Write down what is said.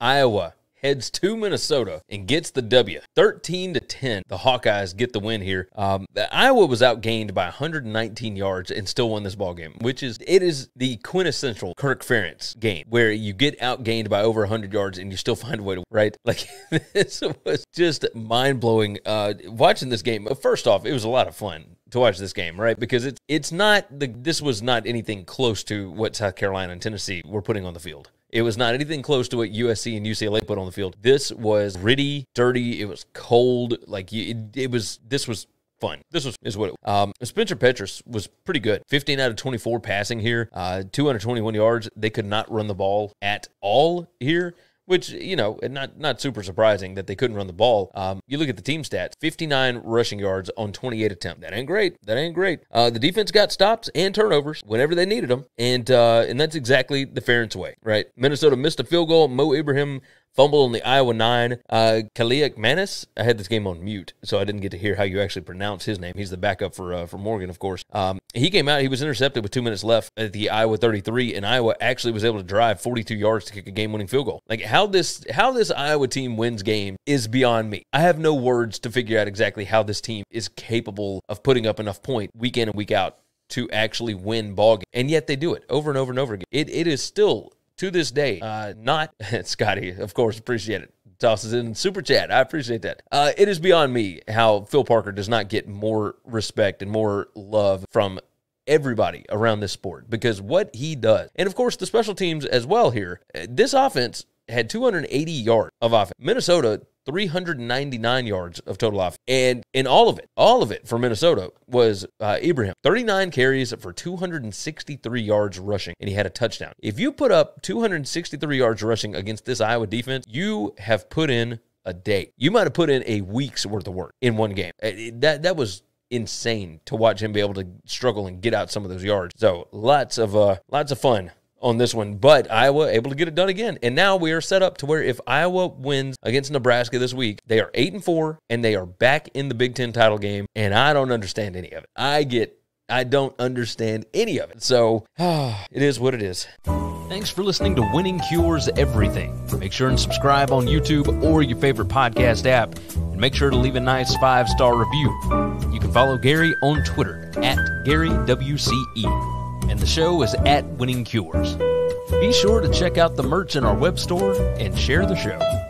Iowa heads to Minnesota and gets the W. 13 to 10. The Hawkeyes get the win here. Um, Iowa was outgained by 119 yards and still won this ball game, which is it is the quintessential Kirk Ferentz game where you get outgained by over 100 yards and you still find a way to right. Like this was just mind blowing. Uh, watching this game. First off, it was a lot of fun to watch this game, right? Because it's it's not the this was not anything close to what South Carolina and Tennessee were putting on the field. It was not anything close to what USC and UCLA put on the field. This was gritty, dirty. It was cold. Like it, it was. This was fun. This was is what it, um, Spencer Petras was pretty good. 15 out of 24 passing here, uh, 221 yards. They could not run the ball at all here which you know, not not super surprising that they couldn't run the ball. Um, you look at the team stats: 59 rushing yards on 28 attempts. That ain't great. That ain't great. Uh, the defense got stops and turnovers whenever they needed them, and uh, and that's exactly the Ferentz way, right? Minnesota missed a field goal. Mo Ibrahim Fumble on the Iowa nine. Uh, Kaliakmanis. I had this game on mute, so I didn't get to hear how you actually pronounce his name. He's the backup for uh, for Morgan, of course. Um, he came out. He was intercepted with two minutes left at the Iowa 33, and Iowa actually was able to drive 42 yards to kick a game-winning field goal. Like how this how this Iowa team wins game is beyond me. I have no words to figure out exactly how this team is capable of putting up enough point week in and week out to actually win ball game. And yet they do it over and over and over again. It, it is still to this day, uh, not Scotty, of course, appreciate it. Tosses in super chat. I appreciate that. Uh, it is beyond me how Phil Parker does not get more respect and more love from everybody around this sport because what he does, and of course the special teams as well here. This offense had 280 yards of offense. Minnesota 399 yards of total offense. And in all of it, all of it for Minnesota was uh, Ibrahim. 39 carries for 263 yards rushing, and he had a touchdown. If you put up 263 yards rushing against this Iowa defense, you have put in a day. You might have put in a week's worth of work in one game. Uh, that that was insane to watch him be able to struggle and get out some of those yards. So lots of uh lots of fun on this one, but Iowa able to get it done again. And now we are set up to where if Iowa wins against Nebraska this week, they are 8 and 4 and they are back in the Big 10 title game and I don't understand any of it. I get I don't understand any of it. So, it is what it is. Thanks for listening to Winning Cures Everything. Make sure and subscribe on YouTube or your favorite podcast app. And make sure to leave a nice five star review. You can follow Gary on Twitter at GaryWCE and the show is at Winning Cures. Be sure to check out the merch in our web store and share the show.